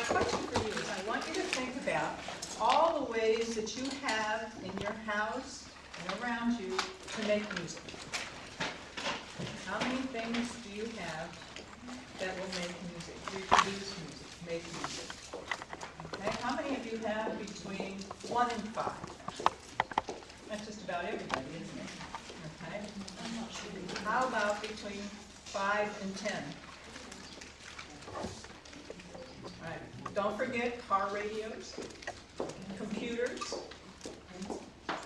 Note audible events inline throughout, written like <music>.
my question for you is, I want you to think about all the ways that you have in your house and around you to make music. How many things do you have that will make music, reproduce music, make music? Okay, how many of you have between one and five? That's just about everybody, isn't it? Okay. How about between five and ten? Right, don't forget car radios, computers.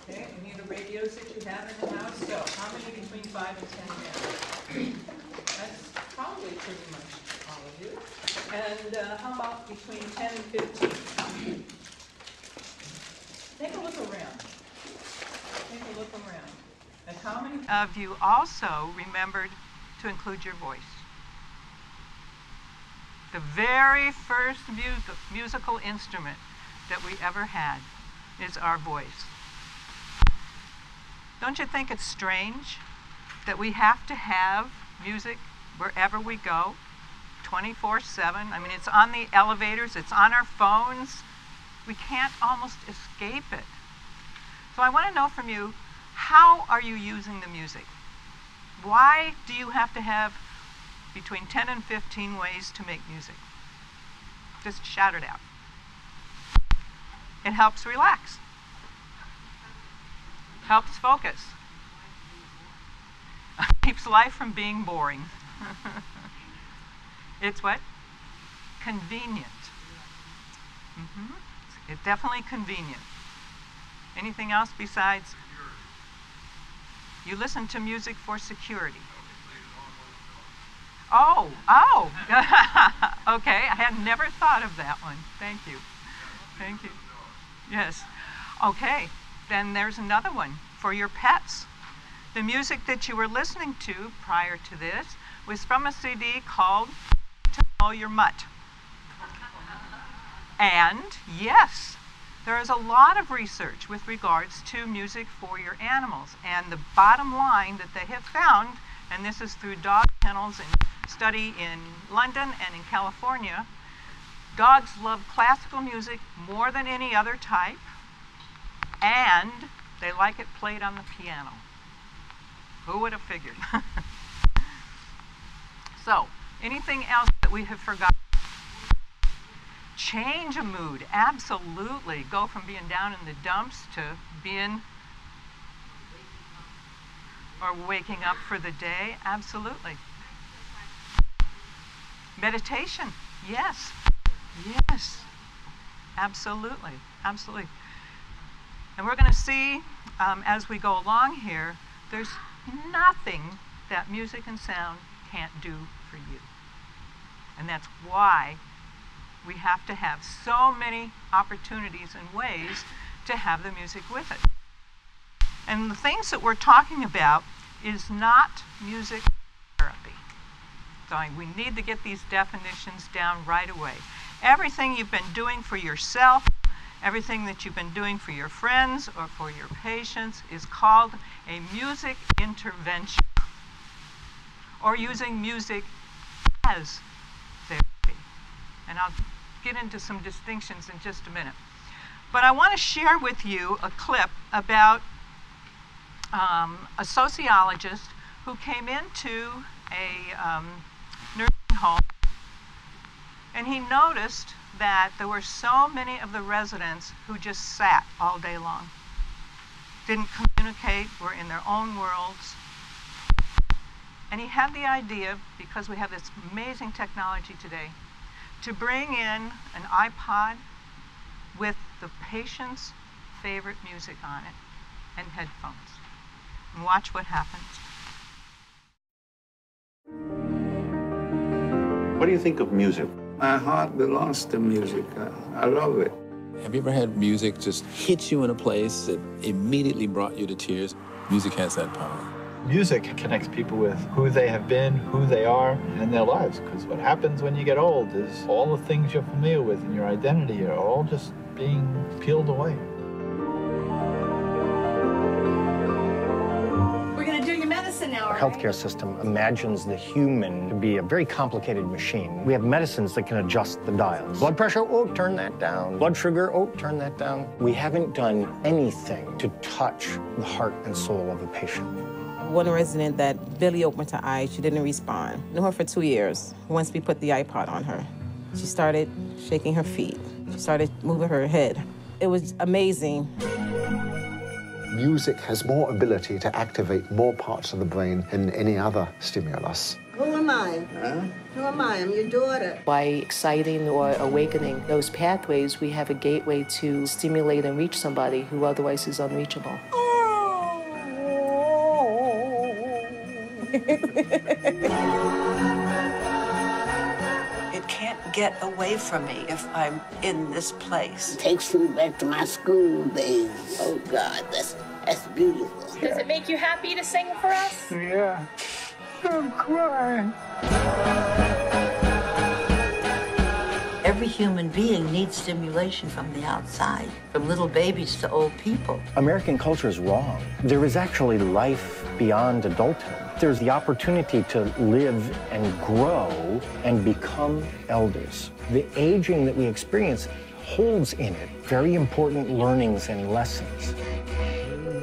Okay, any of the radios that you have in the house, so how many between five and ten? That's probably pretty much all of you. And uh, how about between ten and fifteen? Take a look around. Take a look around. And how many of you also remembered to include your voice? The very first music, musical instrument that we ever had is our voice. Don't you think it's strange that we have to have music wherever we go 24 7? I mean, it's on the elevators, it's on our phones. We can't almost escape it. So I want to know from you how are you using the music? Why do you have to have between 10 and 15 ways to make music? Just shout it out. It helps relax, helps focus, <laughs> keeps life from being boring. <laughs> it's what? Convenient. hmm It's definitely convenient. Anything else besides? You listen to music for security. Oh, oh. <laughs> okay, I had never thought of that one. Thank you. Thank you. Yes. Okay, then there's another one for your pets. The music that you were listening to prior to this was from a CD called To Know Your Mutt. And yes, there is a lot of research with regards to music for your animals. And the bottom line that they have found, and this is through dog kennels and study in London and in California, dogs love classical music more than any other type, and they like it played on the piano. Who would have figured? <laughs> so, anything else that we have forgotten? Change a mood, absolutely. Go from being down in the dumps to being or waking up for the day, absolutely. Meditation, yes, yes, absolutely, absolutely. And we're going to see um, as we go along here, there's nothing that music and sound can't do for you. And that's why we have to have so many opportunities and ways to have the music with it. And the things that we're talking about is not music therapy. So we need to get these definitions down right away. Everything you've been doing for yourself, everything that you've been doing for your friends or for your patients is called a music intervention or using music as therapy. And I'll get into some distinctions in just a minute. But I want to share with you a clip about um, a sociologist who came into a um, nursing home and he noticed that there were so many of the residents who just sat all day long, didn't communicate, were in their own worlds. And he had the idea, because we have this amazing technology today, to bring in an iPod with the patient's favorite music on it and headphones. And watch what happens. What do you think of music? My heart belongs to music. I, I love it. Have you ever had music just hit you in a place that immediately brought you to tears? Music has that power. Music connects people with who they have been, who they are in their lives. Because what happens when you get old is all the things you're familiar with and your identity are all just being peeled away. We're going to do your medicine. Our healthcare system imagines the human to be a very complicated machine. We have medicines that can adjust the dials. Blood pressure, oh, turn that down. Blood sugar, oh, turn that down. We haven't done anything to touch the heart and soul of a patient. One resident that barely opened her eyes, she didn't respond. Knew her for two years. Once we put the iPod on her, she started shaking her feet. She started moving her head. It was amazing. Music has more ability to activate more parts of the brain than any other stimulus. Who am I? Huh? Who am I? I'm your daughter. By exciting or awakening those pathways, we have a gateway to stimulate and reach somebody who otherwise is unreachable. it <laughs> oh. <laughs> get away from me if I'm in this place. It takes me back to my school days. Oh God, that's that's beautiful. Does it make you happy to sing for us? Yeah. I'm crying. Every human being needs stimulation from the outside, from little babies to old people. American culture is wrong. There is actually life beyond adulthood. There's the opportunity to live and grow and become elders. The aging that we experience holds in it very important learnings and lessons.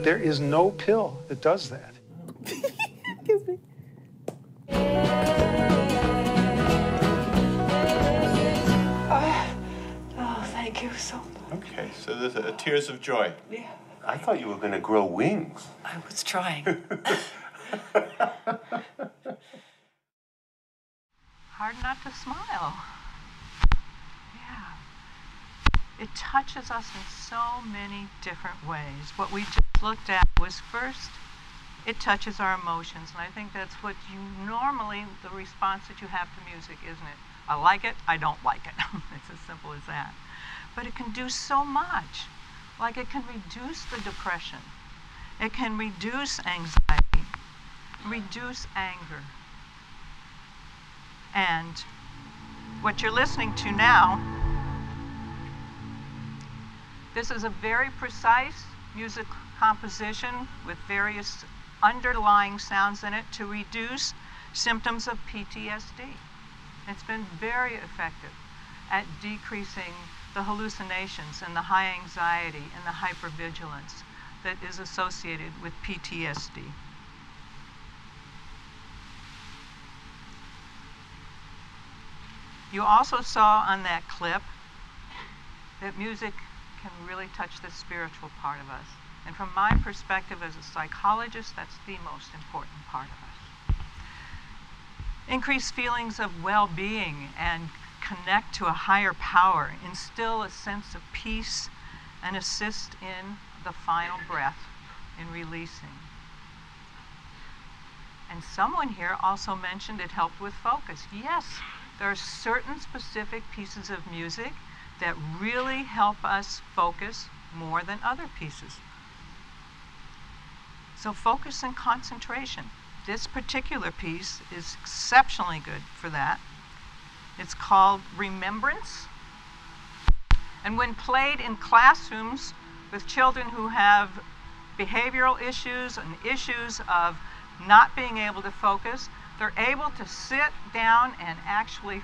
There is no pill that does that. Excuse me. Ah, oh, thank you so much. Okay, so there's a, a tears of joy. Yeah. I thought you were going to grow wings. I was trying. <laughs> Hard not to smile. Yeah. It touches us in so many different ways. What we just looked at was first, it touches our emotions. And I think that's what you normally, the response that you have to music, isn't it? I like it, I don't like it. <laughs> it's as simple as that. But it can do so much. Like it can reduce the depression, it can reduce anxiety, reduce anger. And what you're listening to now, this is a very precise music composition with various underlying sounds in it to reduce symptoms of PTSD. It's been very effective at decreasing the hallucinations and the high anxiety and the hypervigilance that is associated with PTSD. You also saw on that clip that music can really touch the spiritual part of us. And from my perspective as a psychologist, that's the most important part of us. Increase feelings of well being and connect to a higher power, instill a sense of peace, and assist in the final breath in releasing. And someone here also mentioned it helped with focus. Yes, there are certain specific pieces of music that really help us focus more than other pieces. So, focus and concentration. This particular piece is exceptionally good for that. It's called Remembrance. And when played in classrooms with children who have behavioral issues and issues of not being able to focus, they're able to sit down and actually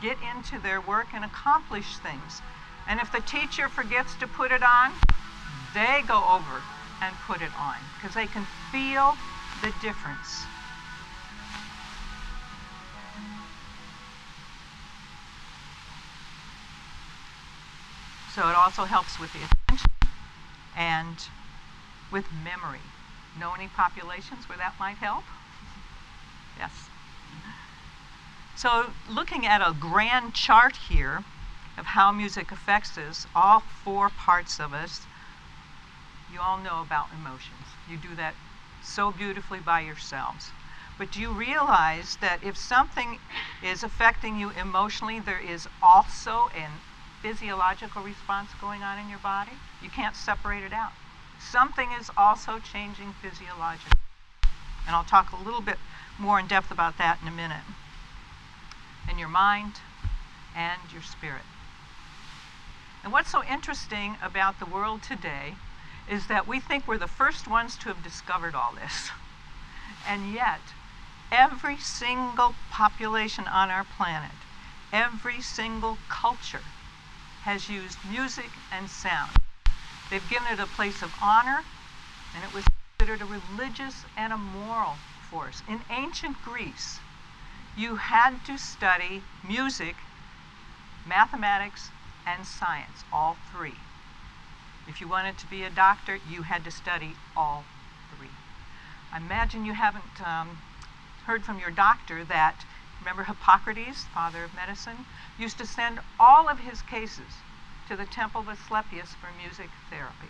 get into their work and accomplish things. And if the teacher forgets to put it on, they go over and put it on because they can feel the difference. So it also helps with the attention and with memory. Know any populations where that might help? Yes. So looking at a grand chart here of how music affects us, all four parts of us, you all know about emotions. You do that so beautifully by yourselves. But do you realize that if something is affecting you emotionally, there is also a physiological response going on in your body? You can't separate it out. Something is also changing physiologically. And I'll talk a little bit more in depth about that in a minute. In your mind and your spirit. And what's so interesting about the world today is that we think we're the first ones to have discovered all this. And yet, every single population on our planet, every single culture has used music and sound. They've given it a place of honor, and it was considered a religious and a moral force. In ancient Greece, you had to study music, mathematics, and science, all three. If you wanted to be a doctor, you had to study all three. I imagine you haven't um, heard from your doctor that, remember Hippocrates, father of medicine, used to send all of his cases to the Temple of Asclepius for music therapy.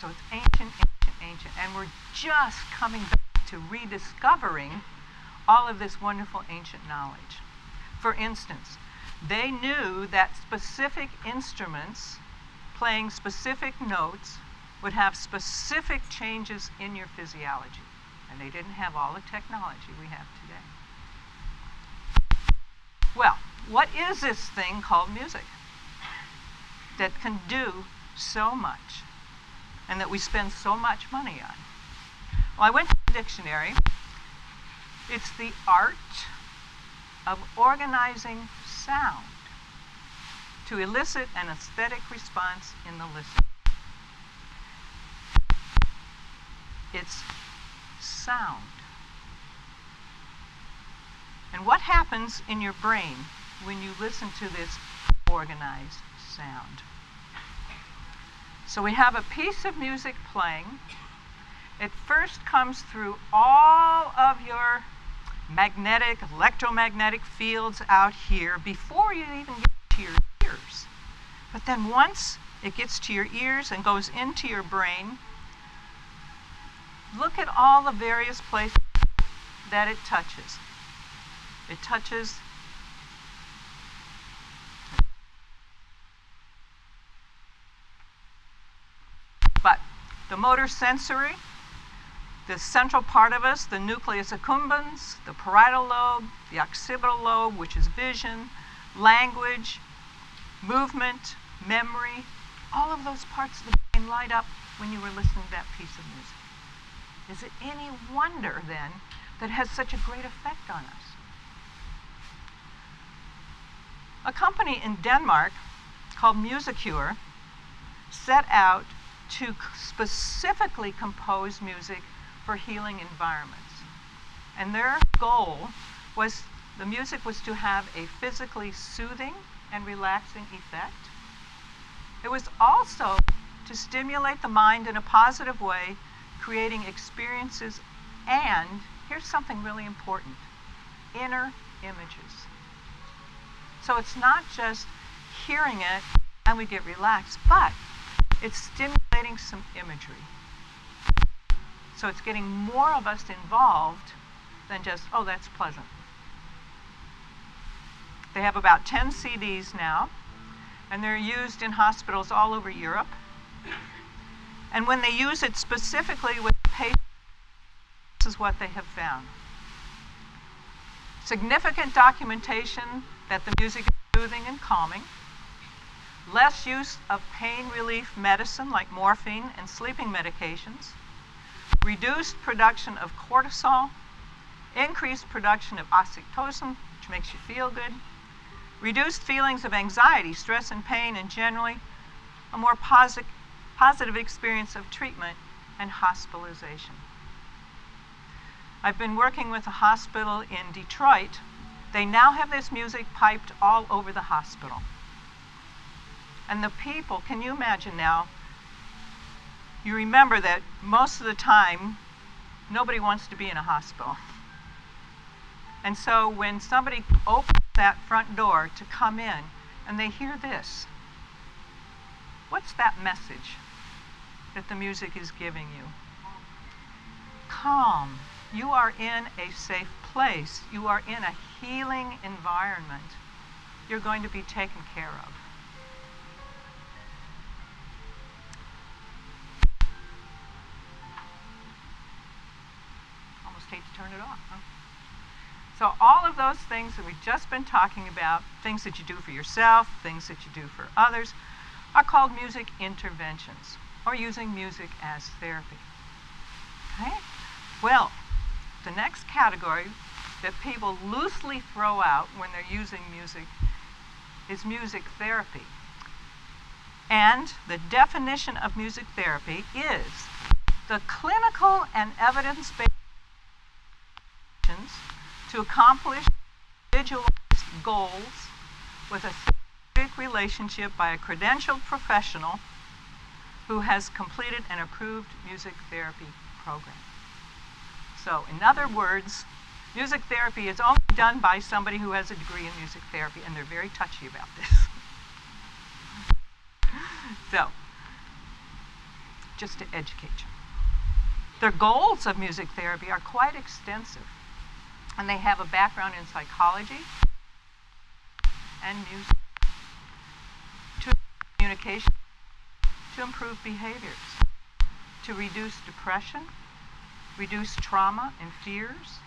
So it's ancient, ancient, ancient. And we're just coming back to rediscovering all of this wonderful ancient knowledge. For instance, they knew that specific instruments playing specific notes would have specific changes in your physiology. And they didn't have all the technology we have today. Well, what is this thing called music that can do so much and that we spend so much money on? Well, I went to the dictionary. It's the art of organizing sound to elicit an aesthetic response in the listener. It's sound. And what happens in your brain when you listen to this organized sound? So we have a piece of music playing. It first comes through all of your magnetic, electromagnetic fields out here before you even get to your ears. But then once it gets to your ears and goes into your brain, look at all the various places that it touches. It touches but the motor sensory, the central part of us, the nucleus accumbens, the parietal lobe, the occipital lobe, which is vision, language, movement, memory, all of those parts of the brain light up when you were listening to that piece of music. Is it any wonder then that has such a great effect on us? A company in Denmark called Musicure set out to specifically compose music for healing environments. And their goal was the music was to have a physically soothing and relaxing effect. It was also to stimulate the mind in a positive way, creating experiences and, here's something really important, inner images. So it's not just hearing it and we get relaxed, but it's stimulating some imagery. So it's getting more of us involved than just, oh, that's pleasant. They have about 10 CDs now, and they're used in hospitals all over Europe. And when they use it specifically with patients, this is what they have found. Significant documentation that the music is soothing and calming, less use of pain relief medicine like morphine and sleeping medications, reduced production of cortisol, increased production of oxytocin, which makes you feel good, reduced feelings of anxiety, stress, and pain, and generally a more posi- positive experience of treatment and hospitalization. I've been working with a hospital in Detroit. They now have this music piped all over the hospital. And the people, can you imagine now? You remember that most of the time, nobody wants to be in a hospital. And so when somebody opens that front door to come in and they hear this, what's that message that the music is giving you? Calm. You are in a safe place. You are in a healing environment. You're going to be taken care of. Hate to turn it off, huh? So all of those things that we've just been talking about, things that you do for yourself, things that you do for others, are called music interventions or using music as therapy. Okay? Well, the next category that people loosely throw out when they're using music is music therapy. And the definition of music therapy is the clinical and evidence to accomplish individualized goals with a therapeutic relationship by a credentialed professional who has completed an approved music therapy program. So, in other words, music therapy is only done by somebody who has a degree in music therapy, and they're very touchy about this. <laughs> so, just to educate you. The goals of music therapy are quite extensive, and they have a background in psychology and music, to communication, to improve behaviors, to reduce depression, reduce trauma and fears,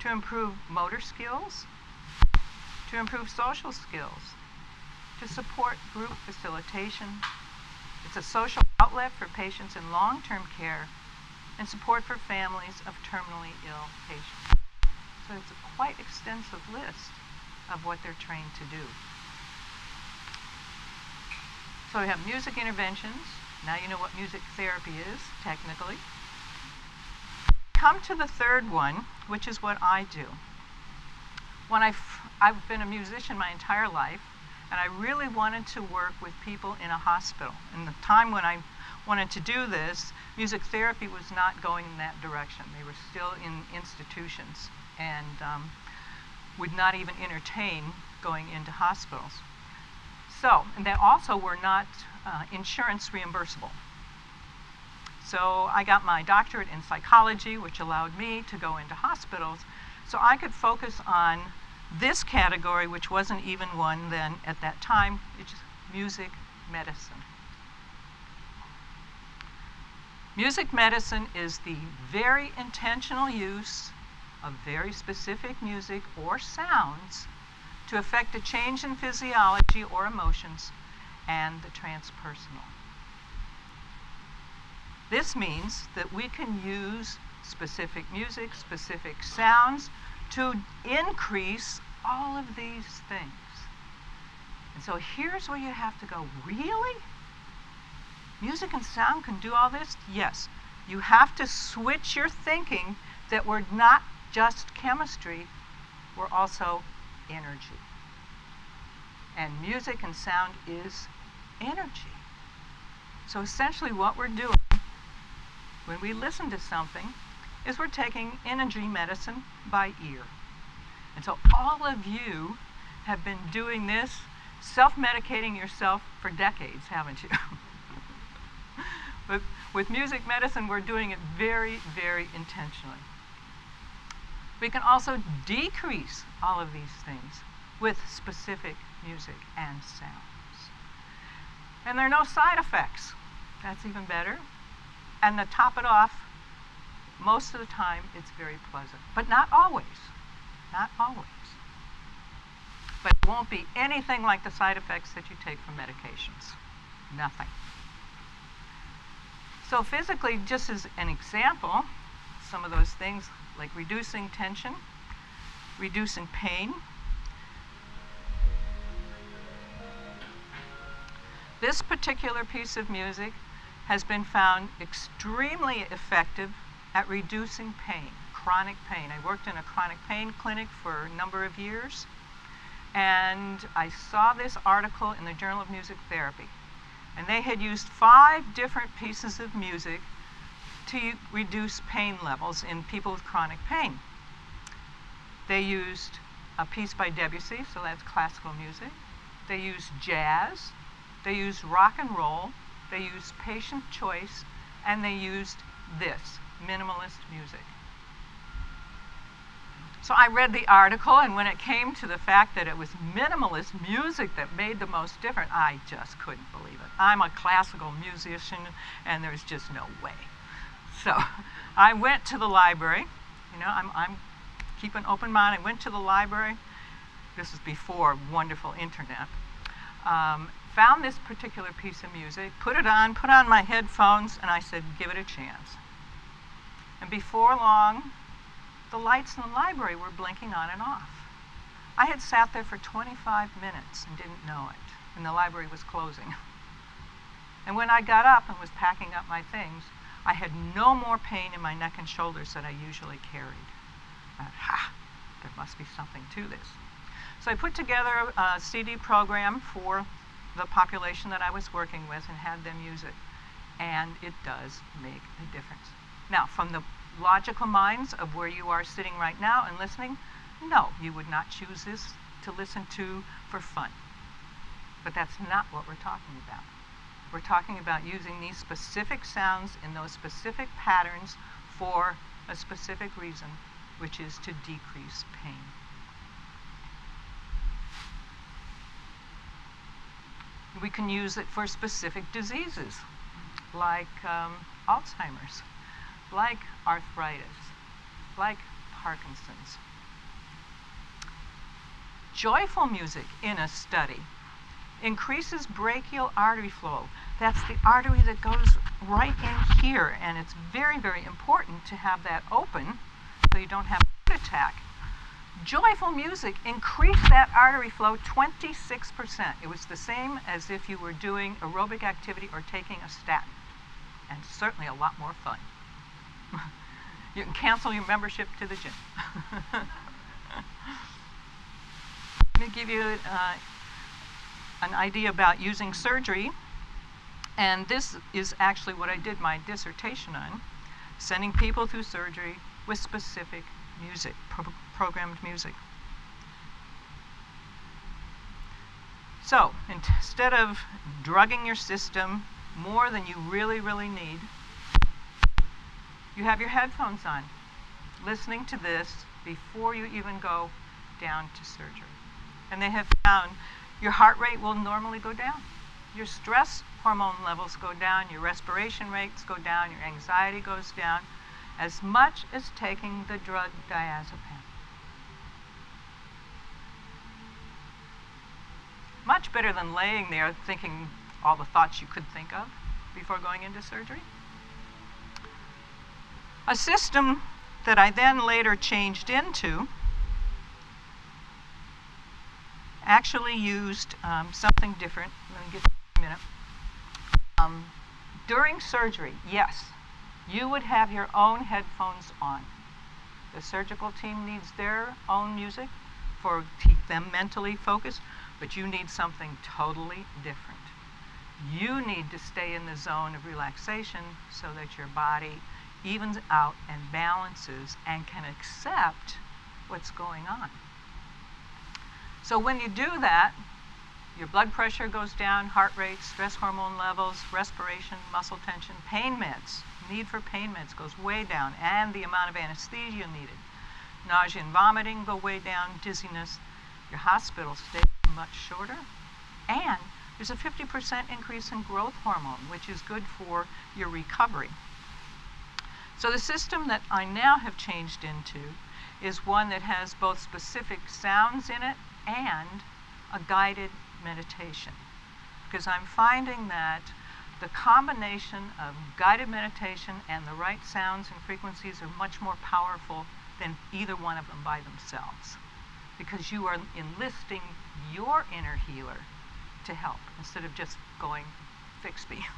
to improve motor skills, to improve social skills, to support group facilitation. It's a social outlet for patients in long term care and support for families of terminally ill patients. So it's a quite extensive list of what they're trained to do. So we have music interventions. Now you know what music therapy is, technically. Come to the third one, which is what I do. When I've been a musician my entire life, and I really wanted to work with people in a hospital. And the time when I wanted to do this, music therapy was not going in that direction. They were still in institutions and um, would not even entertain going into hospitals. So, and they also were not uh, insurance reimbursable. So I got my doctorate in psychology, which allowed me to go into hospitals. So I could focus on this category, which wasn't even one then at that time, it's music medicine. Music medicine is the very intentional use of very specific music or sounds to affect a change in physiology or emotions and the transpersonal. This means that we can use specific music, specific sounds to increase all of these things. And so here's where you have to go really? Music and sound can do all this? Yes. You have to switch your thinking that we're not just chemistry, we're also energy. And music and sound is energy. So essentially, what we're doing when we listen to something is we're taking energy medicine by ear. And so all of you have been doing this, self medicating yourself for decades, haven't you? <laughs> with, with music medicine, we're doing it very, very intentionally. We can also decrease all of these things with specific music and sounds. And there are no side effects. That's even better. And to top it off, most of the time it's very pleasant, but not always. Not always. But it won't be anything like the side effects that you take from medications. Nothing. So, physically, just as an example, some of those things like reducing tension, reducing pain. This particular piece of music has been found extremely effective at reducing pain, chronic pain. I worked in a chronic pain clinic for a number of years, and I saw this article in the Journal of Music Therapy. And they had used five different pieces of music to reduce pain levels in people with chronic pain. They used a piece by Debussy, so that's classical music. They used jazz. They used rock and roll. They used patient choice. And they used this minimalist music. So I read the article, and when it came to the fact that it was minimalist music that made the most difference, I just couldn't believe it. I'm a classical musician, and there's just no way. So <laughs> I went to the library. You know, I'm, I'm keep an open mind. I went to the library. This was before wonderful internet. Um, found this particular piece of music, put it on, put on my headphones, and I said, give it a chance. And before long, the lights in the library were blinking on and off. I had sat there for 25 minutes and didn't know it, and the library was closing. <laughs> And when I got up and was packing up my things, I had no more pain in my neck and shoulders than I usually carried. I ha, there must be something to this. So I put together a CD program for the population that I was working with and had them use it. And it does make a difference. Now, from the logical minds of where you are sitting right now and listening, no, you would not choose this to listen to for fun. But that's not what we're talking about. We're talking about using these specific sounds in those specific patterns for a specific reason, which is to decrease pain. We can use it for specific diseases like um, Alzheimer's, like arthritis, like Parkinson's. Joyful music in a study increases brachial artery flow. That's the artery that goes right in here, and it's very, very important to have that open so you don't have a heart attack. Joyful music increased that artery flow 26%. It was the same as if you were doing aerobic activity or taking a statin, and certainly a lot more fun. <laughs> you can cancel your membership to the gym. <laughs> Let me give you uh, an idea about using surgery. And this is actually what I did my dissertation on sending people through surgery with specific music, pro programmed music. So instead of drugging your system more than you really, really need, you have your headphones on, listening to this before you even go down to surgery. And they have found your heart rate will normally go down. Your stress hormone levels go down, your respiration rates go down, your anxiety goes down, as much as taking the drug diazepam. Much better than laying there thinking all the thoughts you could think of before going into surgery. A system that I then later changed into actually used um, something different. Let me get a minute. Um, during surgery, yes, you would have your own headphones on. The surgical team needs their own music for keep them mentally focused, but you need something totally different. You need to stay in the zone of relaxation so that your body evens out and balances and can accept what's going on. So when you do that, your blood pressure goes down, heart rate, stress hormone levels, respiration, muscle tension, pain meds, need for pain meds goes way down, and the amount of anesthesia needed. Nausea and vomiting go way down, dizziness. Your hospital stay much shorter, and there's a 50% increase in growth hormone, which is good for your recovery. So the system that I now have changed into is one that has both specific sounds in it and a guided meditation. Because I'm finding that the combination of guided meditation and the right sounds and frequencies are much more powerful than either one of them by themselves. Because you are enlisting your inner healer to help instead of just going, fix me. <laughs>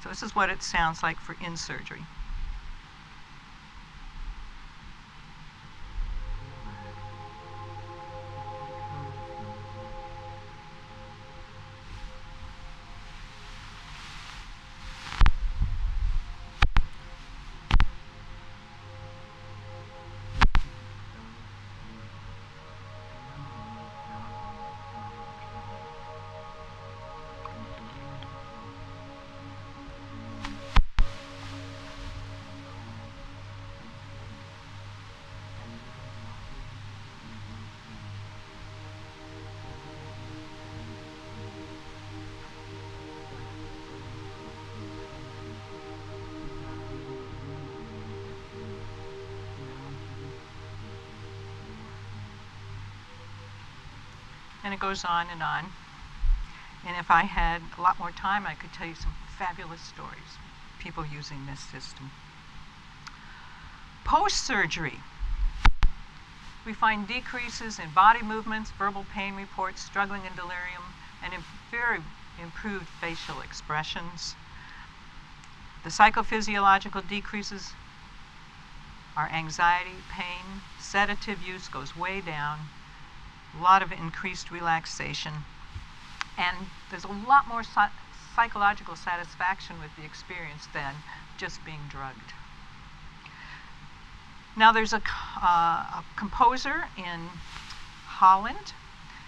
So, this is what it sounds like for in surgery. And it goes on and on. And if I had a lot more time, I could tell you some fabulous stories, people using this system. Post surgery, we find decreases in body movements, verbal pain reports, struggling in delirium, and very improved facial expressions. The psychophysiological decreases are anxiety, pain, sedative use goes way down, a lot of increased relaxation, and there's a lot more psy- psychological satisfaction with the experience than just being drugged. Now, there's a, uh, a composer in Holland.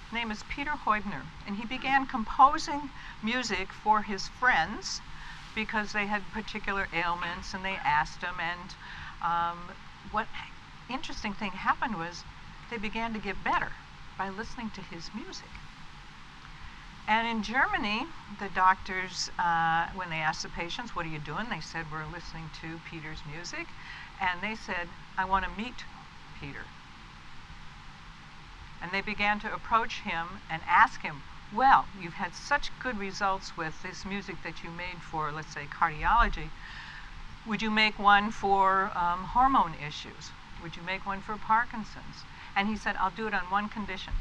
His name is Peter Hübner, and he began composing music for his friends because they had particular ailments and they asked him. And um, what interesting thing happened was they began to get better by listening to his music. And in Germany, the doctors, uh, when they asked the patients, What are you doing? they said, We're listening to Peter's music. And they said, I want to meet Peter. And they began to approach him and ask him, Well, you've had such good results with this music that you made for, let's say, cardiology. Would you make one for um, hormone issues? Would you make one for Parkinson's? And he said, I'll do it on one condition.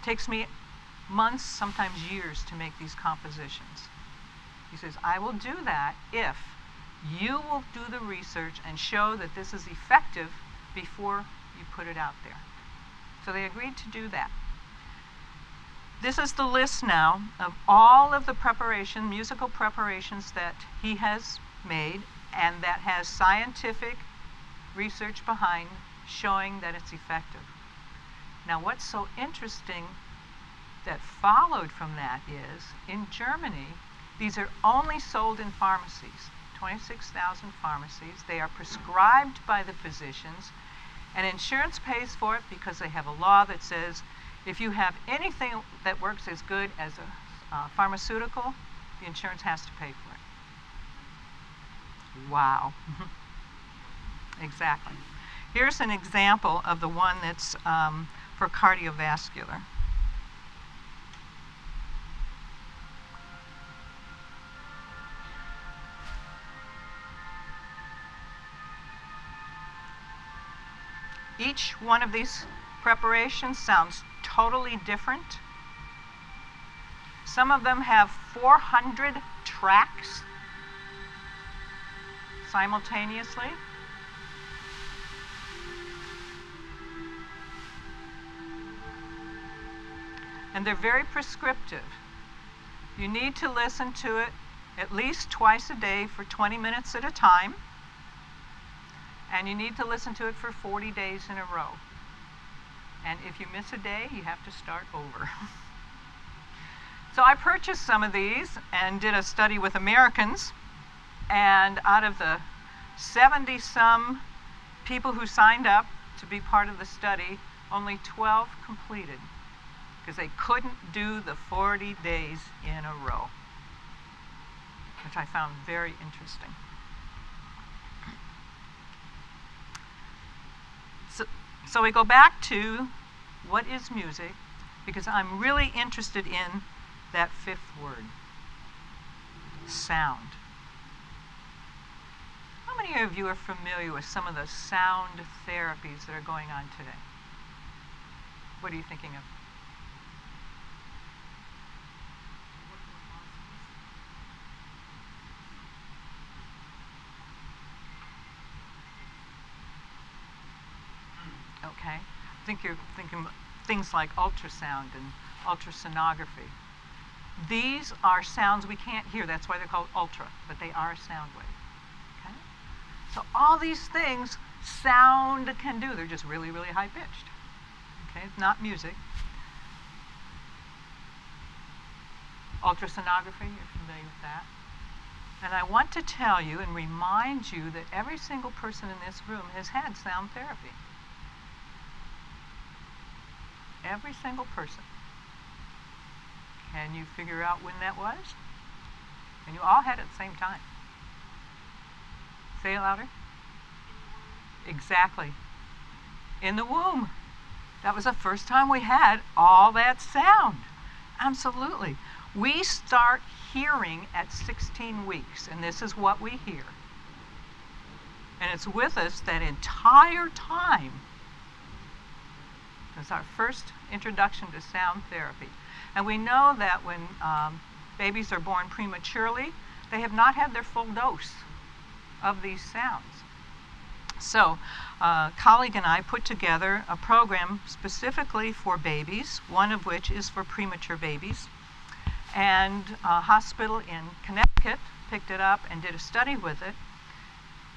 It takes me months, sometimes years, to make these compositions. He says, I will do that if you will do the research and show that this is effective before you put it out there. So they agreed to do that. This is the list now of all of the preparation, musical preparations that he has made and that has scientific research behind showing that it's effective. Now, what's so interesting that followed from that is in Germany, these are only sold in pharmacies, 26,000 pharmacies. They are prescribed by the physicians, and insurance pays for it because they have a law that says if you have anything that works as good as a uh, pharmaceutical, the insurance has to pay for it. Wow. <laughs> exactly. Here's an example of the one that's um, for cardiovascular. Each one of these preparations sounds totally different. Some of them have 400 tracks simultaneously. And they're very prescriptive. You need to listen to it at least twice a day for 20 minutes at a time. And you need to listen to it for 40 days in a row. And if you miss a day, you have to start over. <laughs> so I purchased some of these and did a study with Americans. And out of the 70 some people who signed up to be part of the study, only 12 completed because they couldn't do the 40 days in a row, which I found very interesting. So, so we go back to what is music, because I'm really interested in that fifth word sound. How many of you are familiar with some of the sound therapies that are going on today? What are you thinking of? Okay. I think you're thinking things like ultrasound and ultrasonography. These are sounds we can't hear. That's why they're called ultra, but they are a sound wave. Okay? So all these things sound can do. They're just really, really high pitched. Okay? It's not music. Ultrasonography, you're familiar with that. And I want to tell you and remind you that every single person in this room has had sound therapy. Every single person. Can you figure out when that was? And you all had it at the same time. Say it louder. Exactly. In the womb. That was the first time we had all that sound. Absolutely. We start hearing at 16 weeks, and this is what we hear. And it's with us that entire time. It's our first introduction to sound therapy. And we know that when um, babies are born prematurely, they have not had their full dose of these sounds. So, uh, a colleague and I put together a program specifically for babies, one of which is for premature babies. And a hospital in Connecticut picked it up and did a study with it.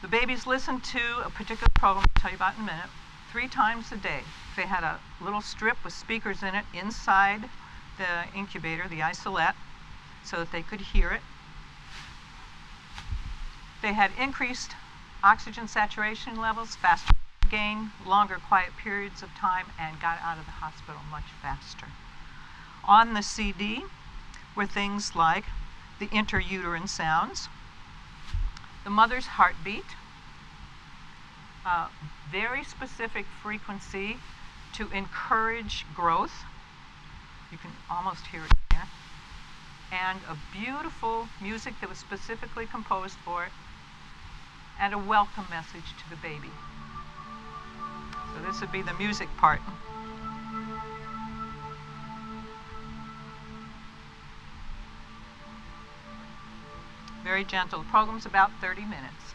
The babies listened to a particular program, I'll tell you about in a minute, three times a day. They had a little strip with speakers in it inside the incubator, the isolette, so that they could hear it. They had increased oxygen saturation levels, faster gain, longer quiet periods of time, and got out of the hospital much faster. On the CD were things like the intrauterine sounds, the mother's heartbeat, uh, very specific frequency to encourage growth. You can almost hear it there. And a beautiful music that was specifically composed for it, and a welcome message to the baby. So this would be the music part. Very gentle. The program's about 30 minutes.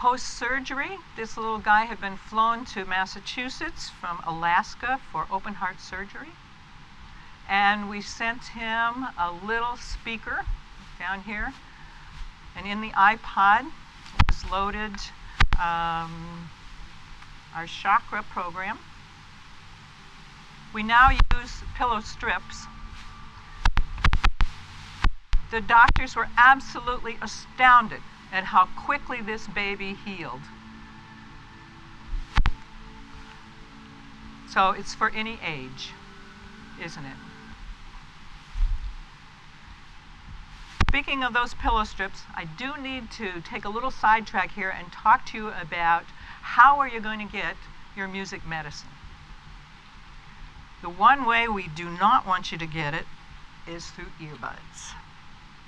Post surgery, this little guy had been flown to Massachusetts from Alaska for open heart surgery. And we sent him a little speaker down here. And in the iPod was loaded um, our chakra program. We now use pillow strips. The doctors were absolutely astounded at how quickly this baby healed. So it's for any age, isn't it? Speaking of those pillow strips, I do need to take a little sidetrack here and talk to you about how are you going to get your music medicine. The one way we do not want you to get it is through earbuds.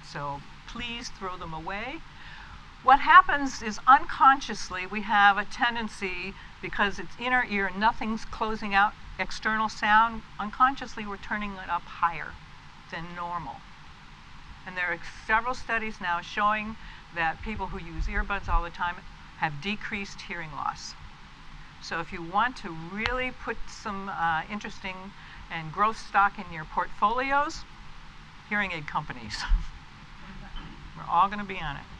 So please throw them away. What happens is unconsciously we have a tendency, because it's in our ear nothing's closing out external sound, unconsciously we're turning it up higher than normal. And there are several studies now showing that people who use earbuds all the time have decreased hearing loss. So if you want to really put some uh, interesting and growth stock in your portfolios, hearing aid companies. <laughs> We're all going to be on it.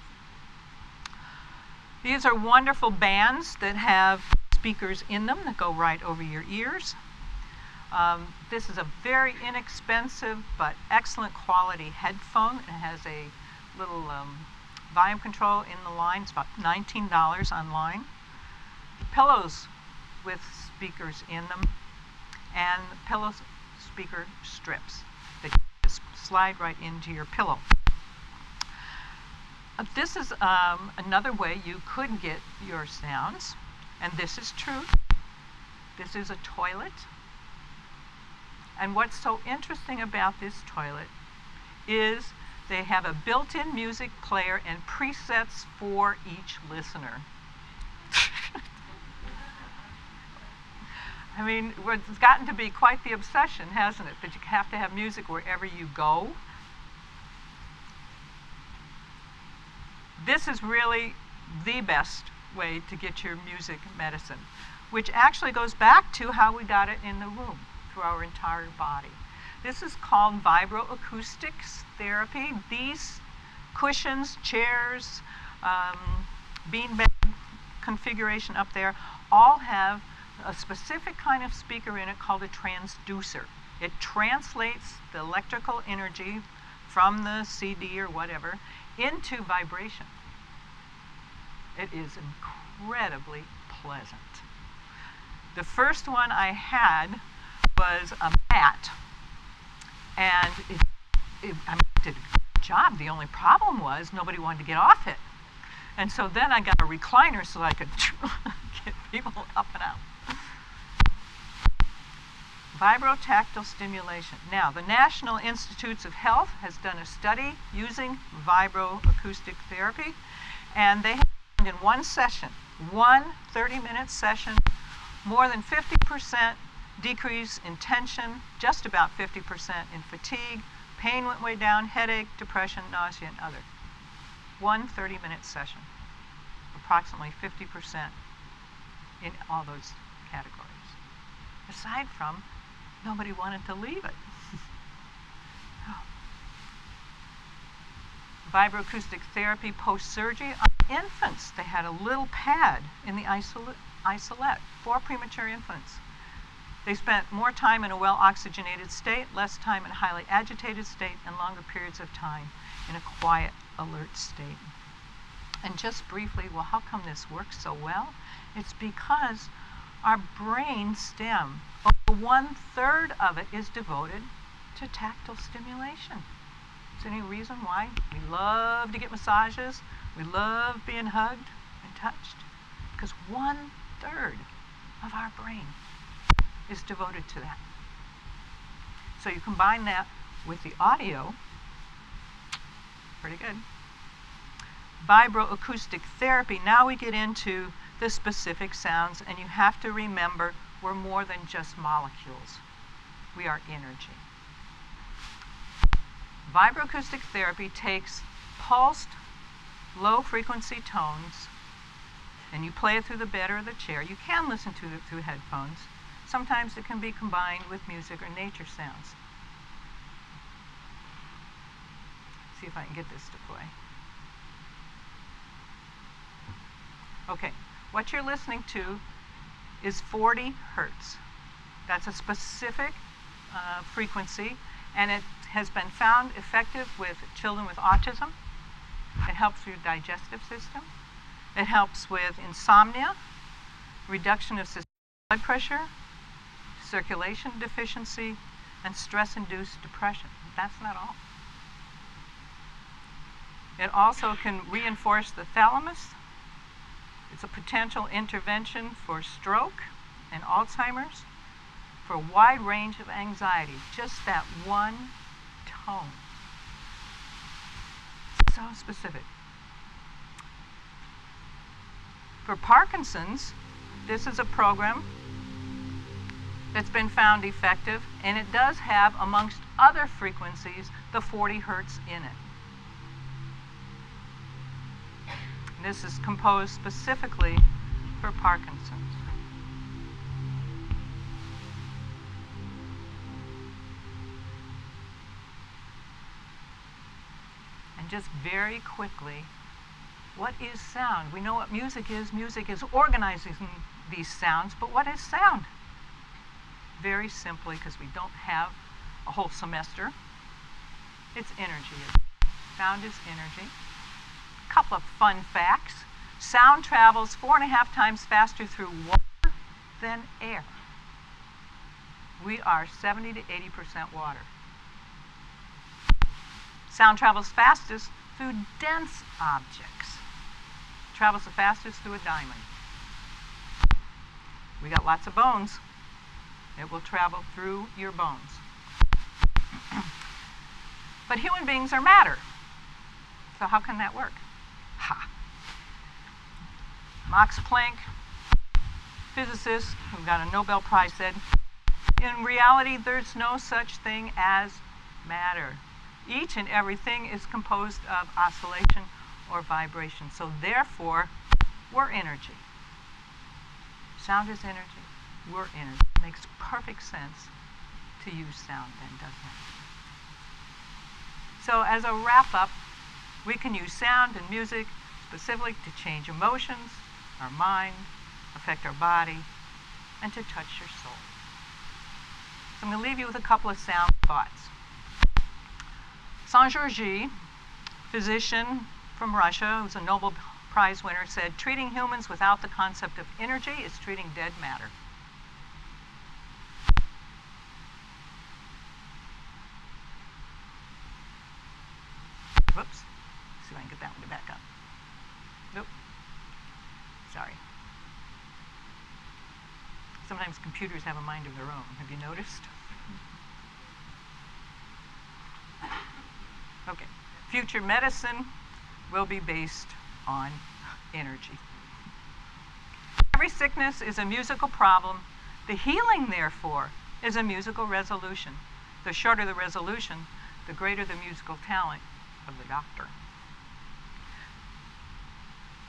These are wonderful bands that have speakers in them that go right over your ears. Um, this is a very inexpensive but excellent quality headphone. It has a little um, volume control in the line. It's about $19 online. Pillows with speakers in them and pillow speaker strips that just slide right into your pillow. Uh, this is um, another way you could get your sounds, and this is true. This is a toilet. And what's so interesting about this toilet is they have a built-in music player and presets for each listener. <laughs> I mean, it's gotten to be quite the obsession, hasn't it? That you have to have music wherever you go. This is really the best way to get your music medicine, which actually goes back to how we got it in the room through our entire body. This is called vibroacoustics therapy. These cushions, chairs, um, beanbag configuration up there all have a specific kind of speaker in it called a transducer. It translates the electrical energy from the CD or whatever into vibration. It is incredibly pleasant. The first one I had was a mat. And it, it, I mean, it did a good job. The only problem was nobody wanted to get off it. And so then I got a recliner so I could <laughs> get people up and out. Vibrotactile stimulation. Now, the National Institutes of Health has done a study using vibroacoustic therapy, and they have found in one session, one 30 minute session, more than 50% decrease in tension, just about 50% in fatigue, pain went way down, headache, depression, nausea, and other. One 30 minute session, approximately 50% in all those categories. Aside from, nobody wanted to leave it. Vibroacoustic therapy post surgery on infants. They had a little pad in the isolate, isolette for premature infants. They spent more time in a well oxygenated state, less time in a highly agitated state, and longer periods of time in a quiet, alert state. And just briefly, well, how come this works so well? It's because our brain stem, one third of it is devoted to tactile stimulation. Is there any reason why we love to get massages? We love being hugged and touched? Because one third of our brain is devoted to that. So you combine that with the audio, pretty good. Vibroacoustic therapy, now we get into the specific sounds, and you have to remember we're more than just molecules. We are energy. Vibroacoustic therapy takes pulsed, low frequency tones, and you play it through the bed or the chair. You can listen to it through headphones. Sometimes it can be combined with music or nature sounds. See if I can get this to play. Okay, what you're listening to is 40 hertz. That's a specific uh, frequency, and it has been found effective with children with autism. It helps your digestive system. It helps with insomnia, reduction of blood pressure, circulation deficiency, and stress induced depression. That's not all. It also can reinforce the thalamus. It's a potential intervention for stroke and Alzheimer's, for a wide range of anxiety. Just that one tone. So specific. For Parkinson's, this is a program that's been found effective, and it does have, amongst other frequencies, the 40 hertz in it. This is composed specifically for Parkinson's. And just very quickly, what is sound? We know what music is. Music is organizing these sounds, but what is sound? very simply, because we don't have a whole semester, it's energy. Sound is energy. Couple of fun facts. Sound travels four and a half times faster through water than air. We are 70 to 80% water. Sound travels fastest through dense objects. Travels the fastest through a diamond. We got lots of bones. It will travel through your bones. <clears throat> but human beings are matter. So how can that work? Ha. Max Planck, physicist who got a Nobel Prize, said, in reality, there's no such thing as matter. Each and everything is composed of oscillation or vibration. So therefore, we're energy. Sound is energy. We're energy makes perfect sense to use sound then, doesn't it? So as a wrap up, we can use sound and music specifically to change emotions, our mind, affect our body, and to touch your soul. So I'm going to leave you with a couple of sound thoughts. Szent-Györgyi, physician from Russia, who's a Nobel Prize winner, said, treating humans without the concept of energy is treating dead matter. Whoops. See if I can get that one to back up. Nope. Sorry. sometimes computers have a mind of their own. Have you noticed? Okay. Future medicine will be based on energy. Every sickness is a musical problem. The healing, therefore, is a musical resolution. The shorter the resolution, the greater the musical talent of the doctor.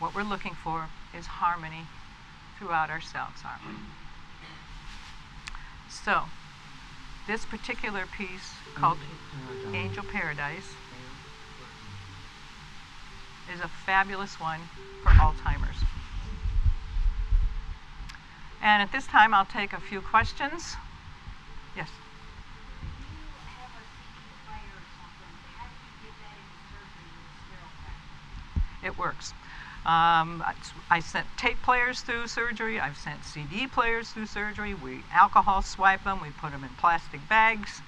What we're looking for is harmony throughout ourselves, aren't we? So, this particular piece called Angel Paradise is a fabulous one for Alzheimer's. And at this time, I'll take a few questions. Yes. It works. Um, I, I sent tape players through surgery. I've sent CD players through surgery. We alcohol swipe them. We put them in plastic bags,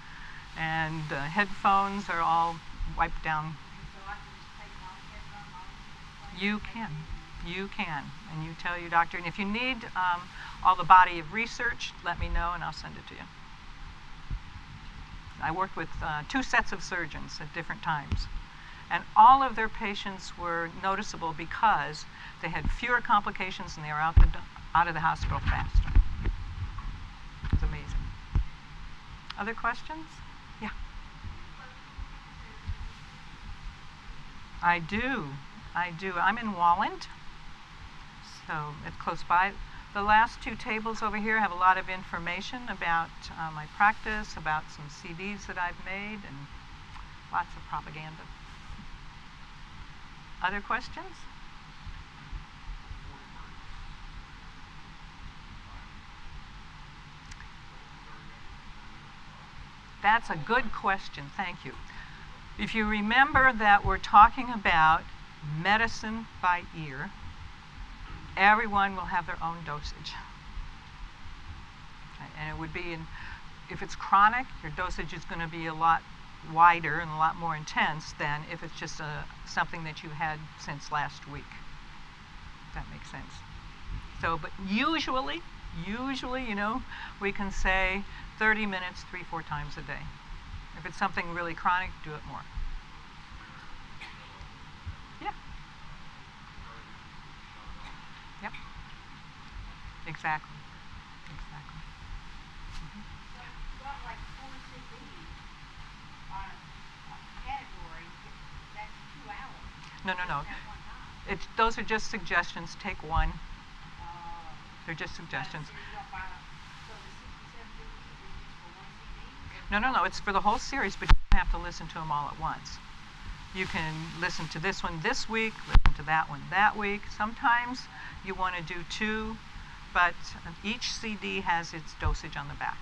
and uh, headphones are all wiped down. You can. You can. And you tell your doctor. And if you need um, all the body of research, let me know and I'll send it to you. I worked with uh, two sets of surgeons at different times. And all of their patients were noticeable because they had fewer complications and they were out, the, out of the hospital faster. It was amazing. Other questions? Yeah. I do. I do. I'm in Walland, so it's close by. The last two tables over here have a lot of information about uh, my practice, about some CDs that I've made, and lots of propaganda. Other questions? That's a good question. Thank you. If you remember that we're talking about medicine by ear, everyone will have their own dosage. And it would be in, if it's chronic, your dosage is going to be a lot wider and a lot more intense than if it's just a, something that you had since last week. If that makes sense. So, but usually, usually, you know, we can say 30 minutes three, four times a day. If it's something really chronic, do it more. Yeah. Yep. Exactly. Exactly. Mm-hmm. No, no, no. It's, those are just suggestions. Take one. They're just suggestions. No, no, no. It's for the whole series, but you don't have to listen to them all at once. You can listen to this one this week, listen to that one that week. Sometimes you want to do two, but each CD has its dosage on the back.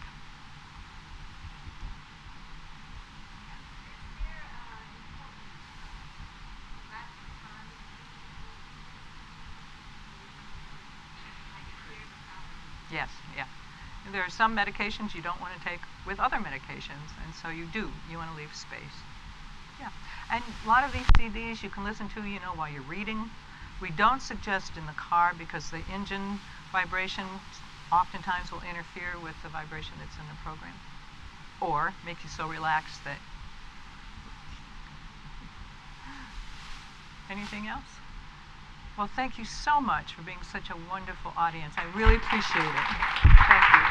Yes, yeah. There are some medications you don't want to take with other medications, and so you do. You want to leave space. Yeah. And a lot of these CDs you can listen to, you know, while you're reading. We don't suggest in the car because the engine vibration oftentimes will interfere with the vibration that's in the program or make you so relaxed that. <sighs> Anything else? Well, thank you so much for being such a wonderful audience. I really appreciate it. Thank you.